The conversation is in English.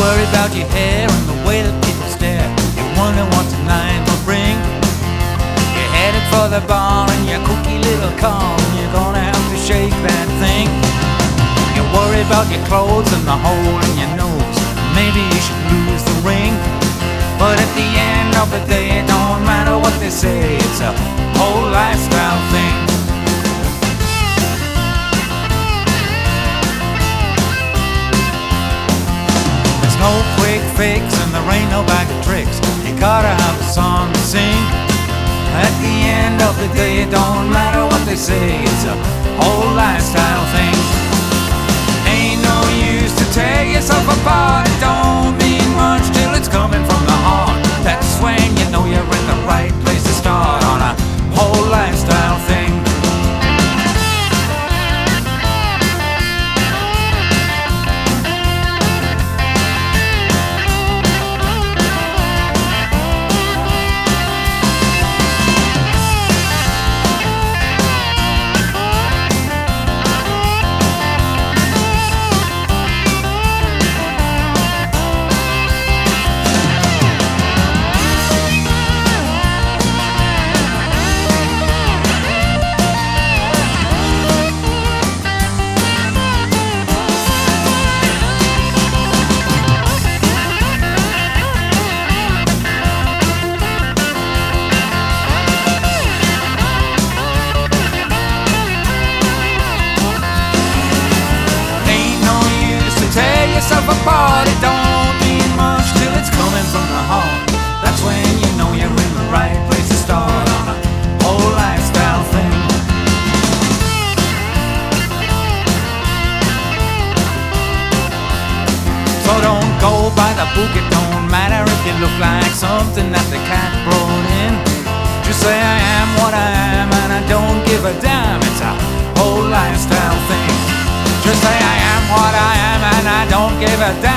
worry about your hair and the way that people stare. You wonder what tonight will bring. You're headed for the bar in your cookie little and you're gonna have to shake that thing. You worry about your clothes and the hole in your nose. Maybe you should lose the ring. But at the end of the day, it don't matter what they say, it's a whole lifestyle thing. Fix and there ain't no bag of tricks. You gotta have a song to sing. At the end of the day, it don't matter what they say, it's a whole lifestyle thing. Apart. It don't mean much till it's coming from the heart. That's when you know you're in the right place to start on a whole lifestyle thing. So don't go by the book. It don't matter if you look like something that the cat brought in. Just say I am what I am and I don't give a damn. It's a whole lifestyle thing. Just say I am what I am and I don't give a damn.